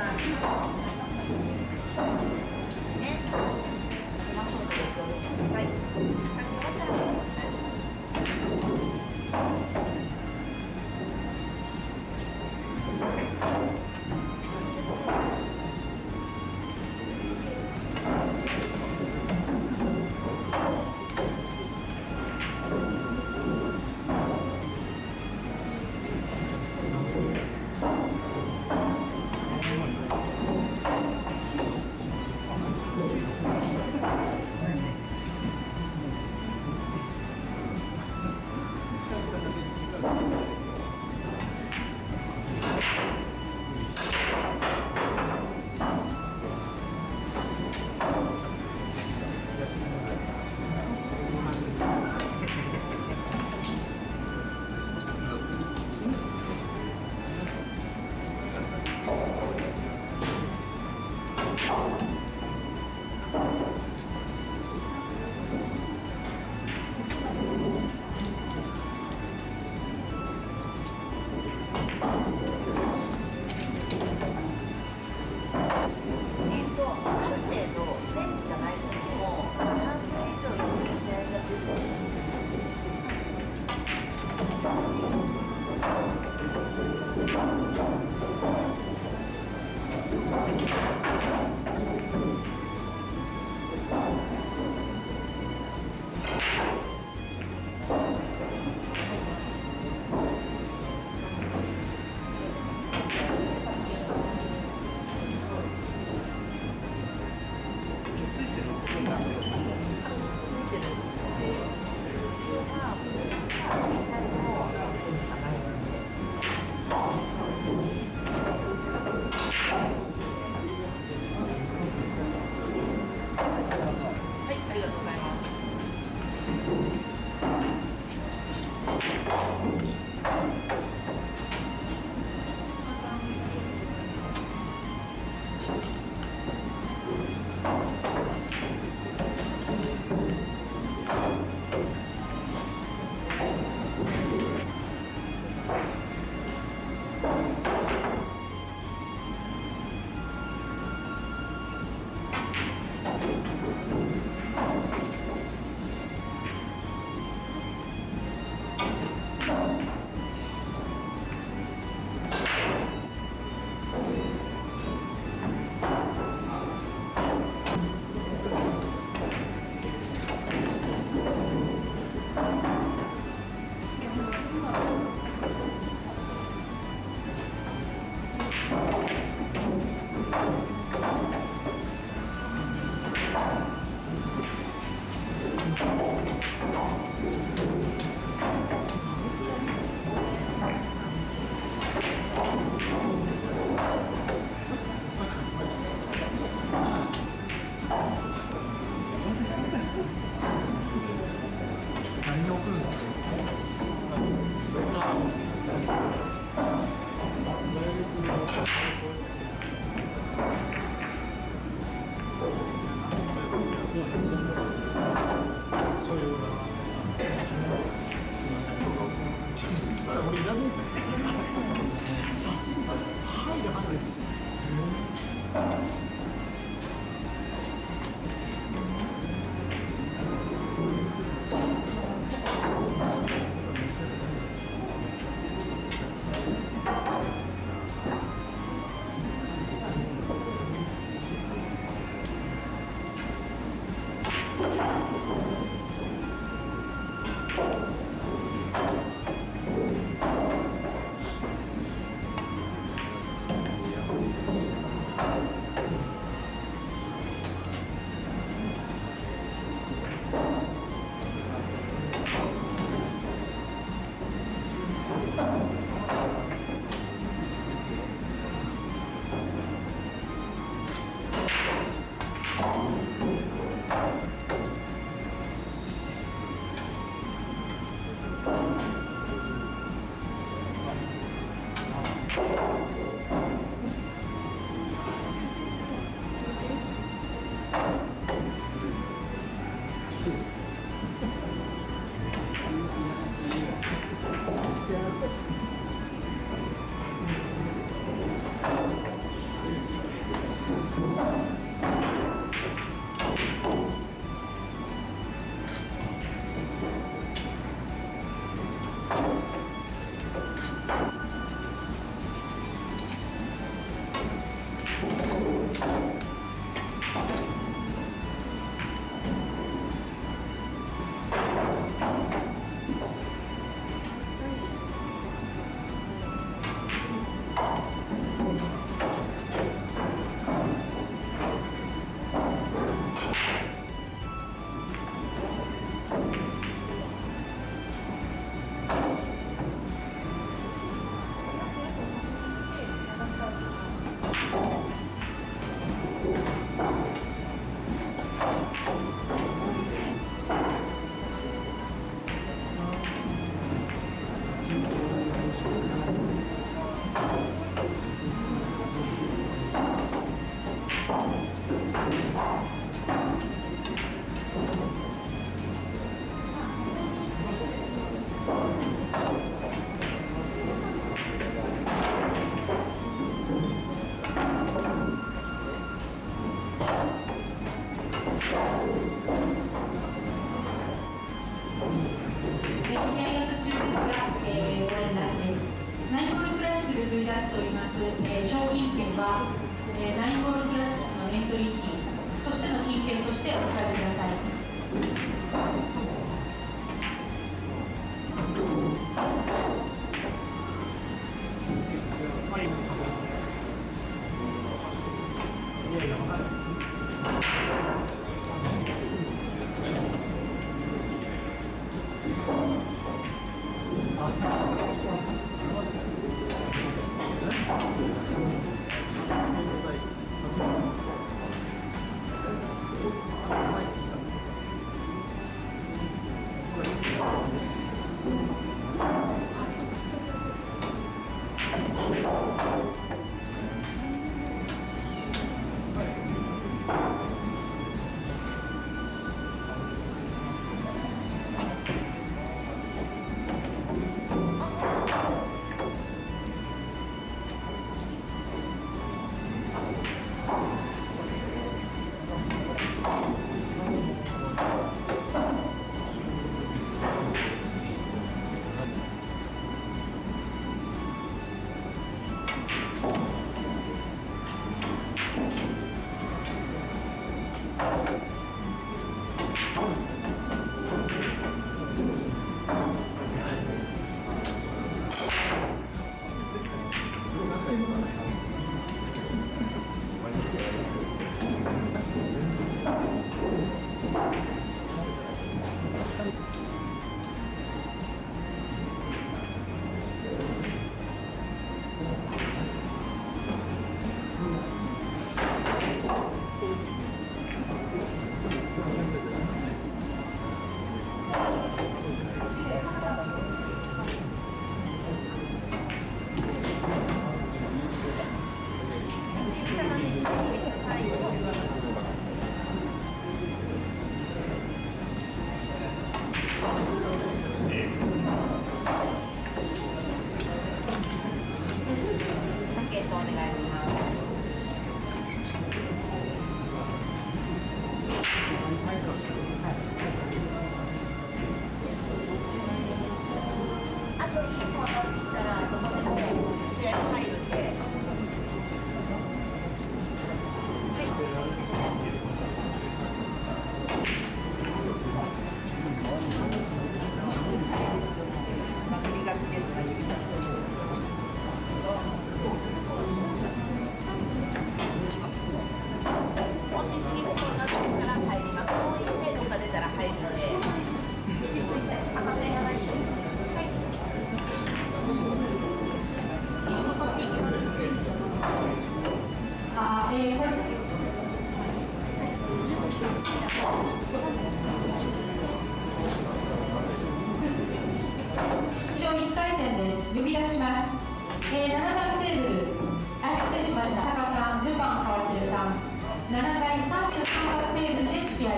はんね。まそい。から俺いらねえじゃ。写真だ。はい、now.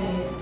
families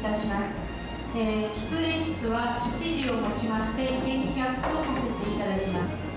いたします、えー、喫室は7時をもちまして返却とさせていただきます。